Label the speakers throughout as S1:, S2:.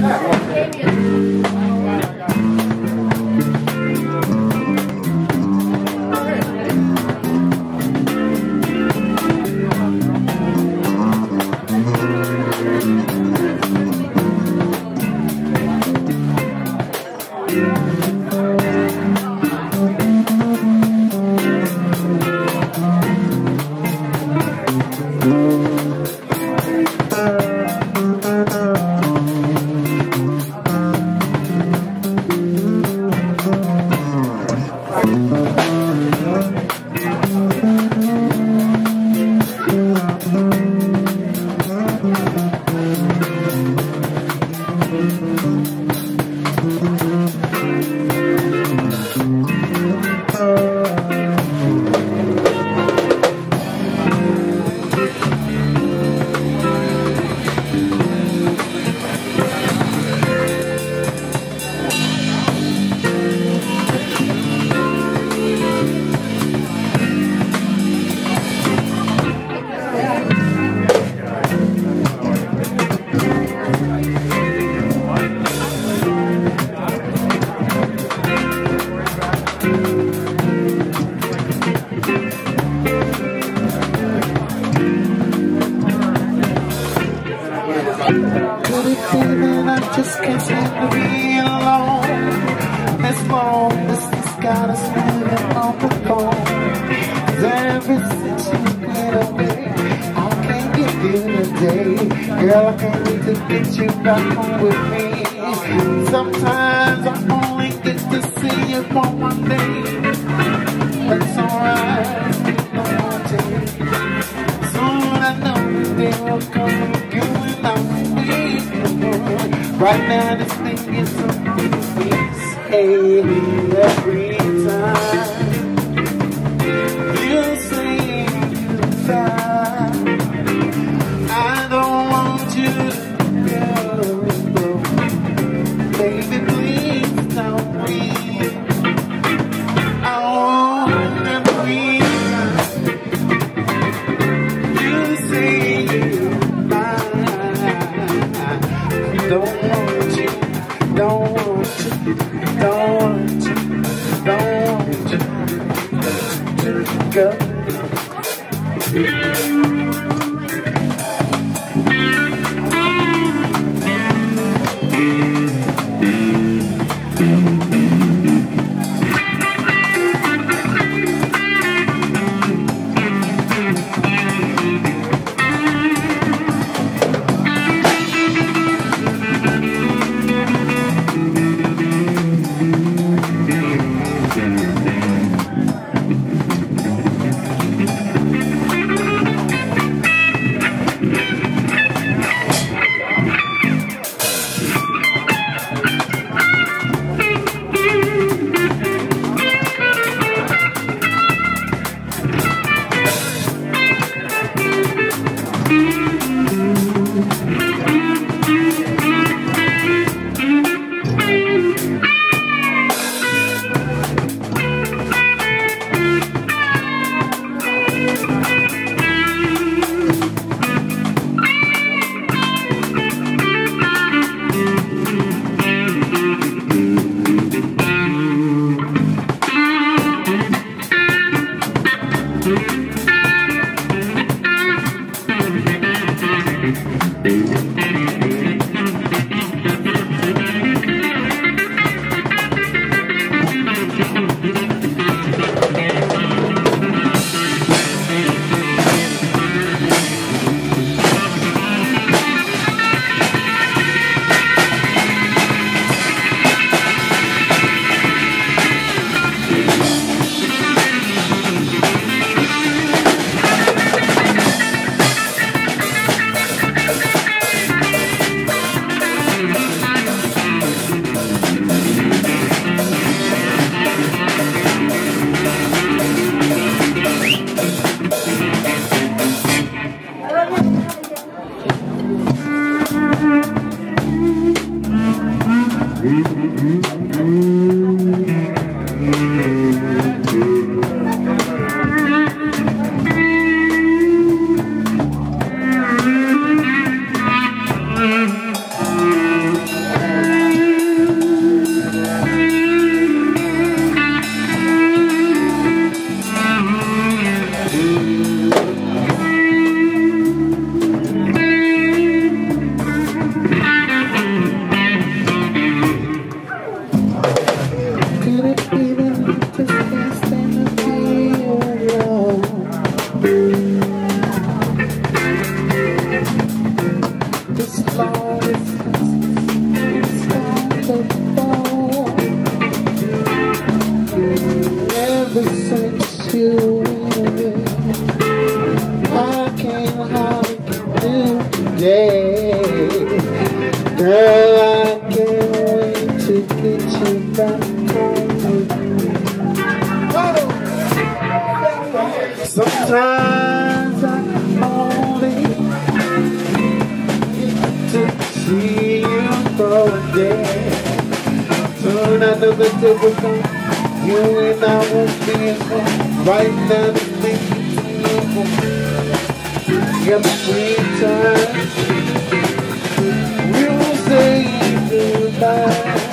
S1: É, Obrigado. gotta spend it on the phone. Every since you went away I can't get you today Girl, I can't wait to get you back home with me. Sometimes I only get to see you for one day. That's alright, no more day. Soon I know the day will come You and I will be Right now this thing is so easy Hey every time you say. I don't want you to baby. Please don't leave. I want you say. Don't Mm-hmm. Girl, I can't wait to get you back home Sometimes I only get to see you for a day. Turn another table you and I won't be alone. Right now, the things Every sweet time We will say goodbye.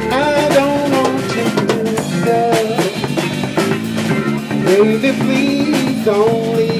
S1: I don't want to go Baby, please don't leave